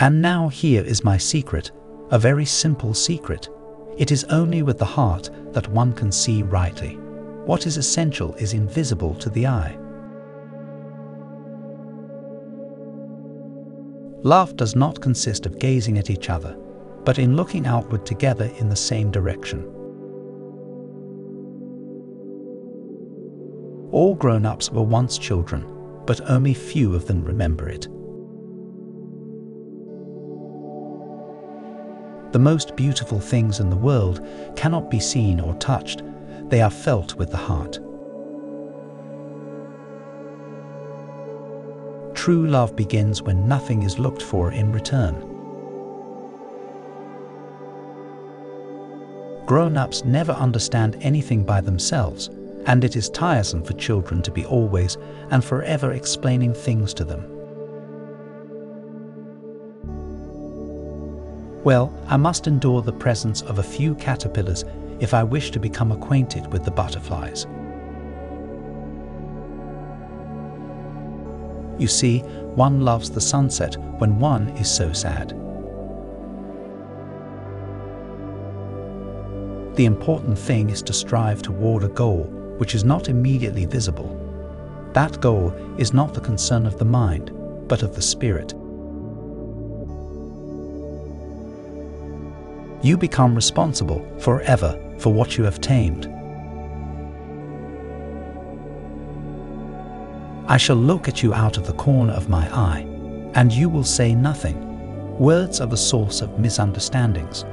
And now here is my secret, a very simple secret. It is only with the heart that one can see rightly. What is essential is invisible to the eye. Love does not consist of gazing at each other, but in looking outward together in the same direction. All grown ups were once children, but only few of them remember it. The most beautiful things in the world cannot be seen or touched, they are felt with the heart. True love begins when nothing is looked for in return. Grown ups never understand anything by themselves, and it is tiresome for children to be always and forever explaining things to them. Well, I must endure the presence of a few caterpillars if I wish to become acquainted with the butterflies. You see, one loves the sunset when one is so sad. The important thing is to strive toward a goal which is not immediately visible. That goal is not the concern of the mind, but of the spirit. You become responsible forever for what you have tamed. I shall look at you out of the corner of my eye, and you will say nothing. Words are the source of misunderstandings.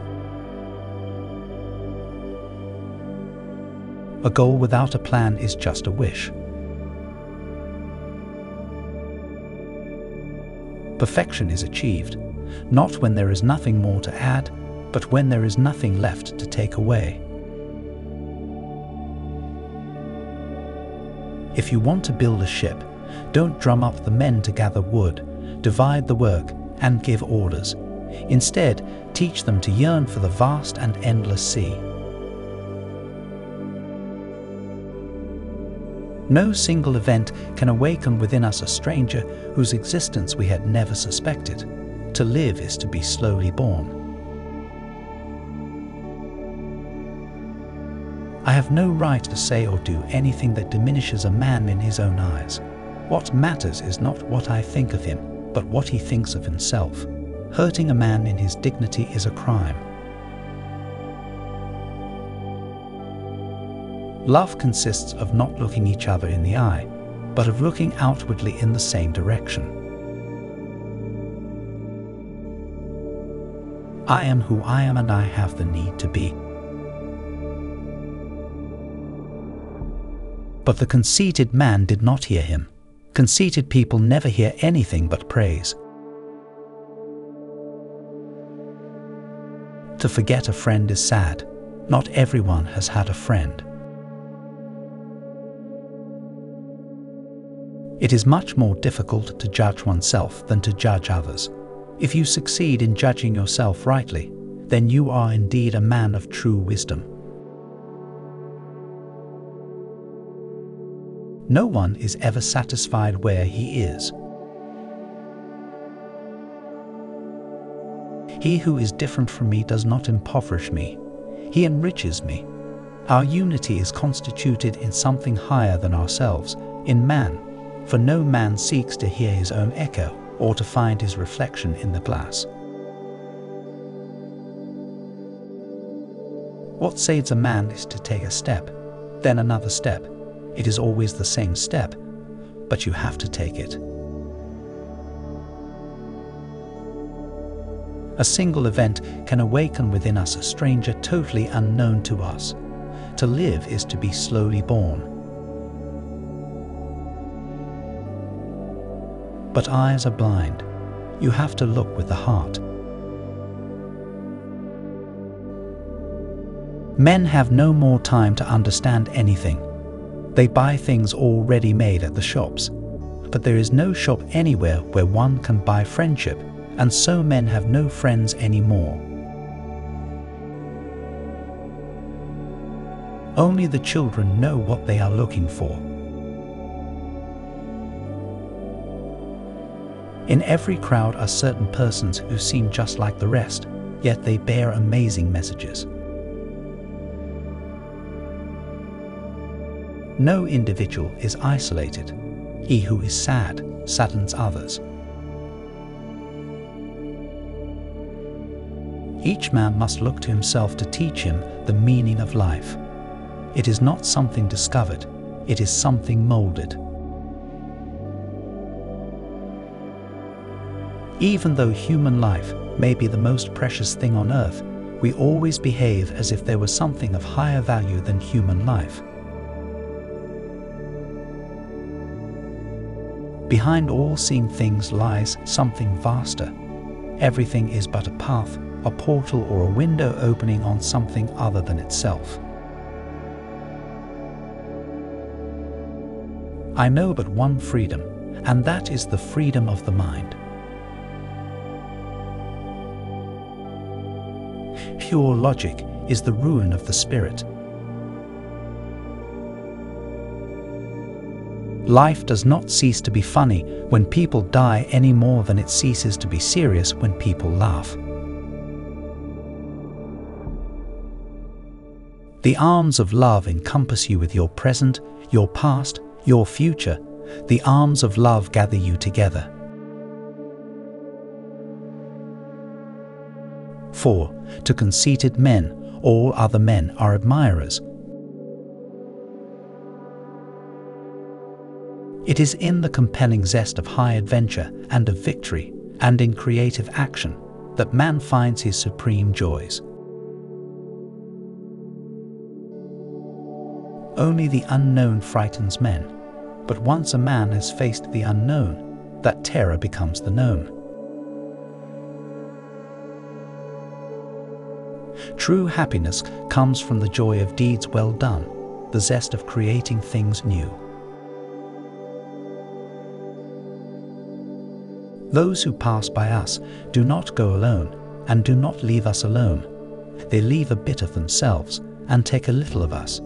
A goal without a plan is just a wish. Perfection is achieved, not when there is nothing more to add, but when there is nothing left to take away. If you want to build a ship, don't drum up the men to gather wood, divide the work, and give orders. Instead, teach them to yearn for the vast and endless sea. No single event can awaken within us a stranger whose existence we had never suspected. To live is to be slowly born. I have no right to say or do anything that diminishes a man in his own eyes. What matters is not what I think of him, but what he thinks of himself. Hurting a man in his dignity is a crime. Love consists of not looking each other in the eye, but of looking outwardly in the same direction. I am who I am and I have the need to be. But the conceited man did not hear him. Conceited people never hear anything but praise. To forget a friend is sad. Not everyone has had a friend. It is much more difficult to judge oneself than to judge others. If you succeed in judging yourself rightly, then you are indeed a man of true wisdom. No one is ever satisfied where he is. He who is different from me does not impoverish me. He enriches me. Our unity is constituted in something higher than ourselves, in man, for no man seeks to hear his own echo or to find his reflection in the glass. What saves a man is to take a step, then another step, it is always the same step, but you have to take it. A single event can awaken within us a stranger totally unknown to us. To live is to be slowly born. But eyes are blind. You have to look with the heart. Men have no more time to understand anything. They buy things already made at the shops. But there is no shop anywhere where one can buy friendship, and so men have no friends anymore. Only the children know what they are looking for. In every crowd are certain persons who seem just like the rest, yet they bear amazing messages. No individual is isolated. He who is sad saddens others. Each man must look to himself to teach him the meaning of life. It is not something discovered, it is something molded. Even though human life may be the most precious thing on earth, we always behave as if there were something of higher value than human life. Behind all seen things lies something vaster. Everything is but a path a portal or a window opening on something other than itself. I know but one freedom, and that is the freedom of the mind. Pure logic is the ruin of the spirit. Life does not cease to be funny when people die any more than it ceases to be serious when people laugh. The arms of love encompass you with your present, your past, your future. The arms of love gather you together. 4. To conceited men, all other men are admirers. It is in the compelling zest of high adventure and of victory, and in creative action, that man finds his supreme joys. Only the unknown frightens men, but once a man has faced the unknown, that terror becomes the known. True happiness comes from the joy of deeds well done, the zest of creating things new. Those who pass by us do not go alone and do not leave us alone. They leave a bit of themselves and take a little of us